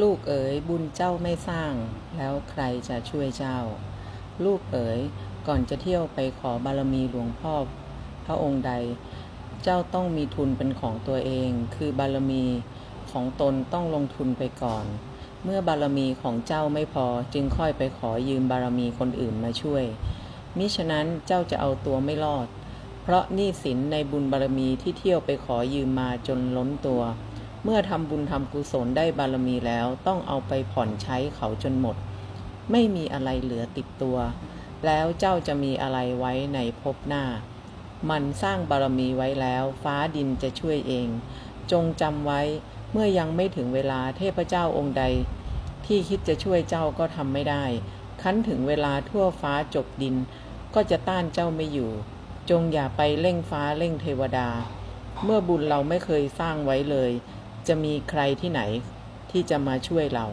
ลูกเอ๋ยบุญเจ้าไม่สร้าง แล้วใครจะช่วยเจ้า ลูกเอ๋ยก่อนจะเที่ยวไปขอบารมีหลวงพ่อ พระองค์ใด เจ้าต้องมีทุนเป็นของตัวเอง คือบารมีของตนต้องลงทุนไปก่อน เมื่อบารมีของเจ้าไม่พอจึงค่อยไปขอยืมบารมีคนอื่นมาช่วย มิฉะนั้นเจ้าจะเอาตัวไม่รอด เพราะหนี้สินในบุญบารมีที่เที่ยวไปขอยืมมาจนล้นตัว เมื่อทำบุญทำกุศลได้บารมีแล้วต้องเอาไปผ่อนใช้เขาจนหมด ไม่มีอะไรเหลือติดตัว แล้วเจ้าจะมีอะไรไว้ในภพหน้า มันสร้างบารมีไว้แล้ว ฟ้าดินจะช่วยเอง จงจำไว้เมื่อยังไม่ถึงเวลาเทพเจ้าองค์ใด ที่คิดจะช่วยเจ้าก็ทำไม่ได้ คั้นถึงเวลาทั่วฟ้าจบดิน ก็จะต้านเจ้าไม่อยู่ จงอย่าไปเร่งฟ้าเร่งเทวดา เมื่อบุญเราไม่เคยสร้างไว้เลย จะมีใครที่ไหนที่จะมาช่วยเรา